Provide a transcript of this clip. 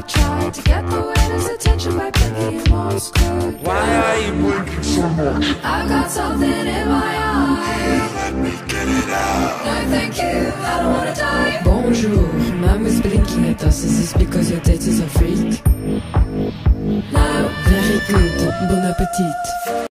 I tried to get the waiter's attention by blinking in Morse. Why are you blinking so much? I've got something in my eye. Let me get it out. No, thank you, I don't wanna die. Bonjour, mom is blinking at us. Is this because your date is a freak? No, Very good, bon appetit.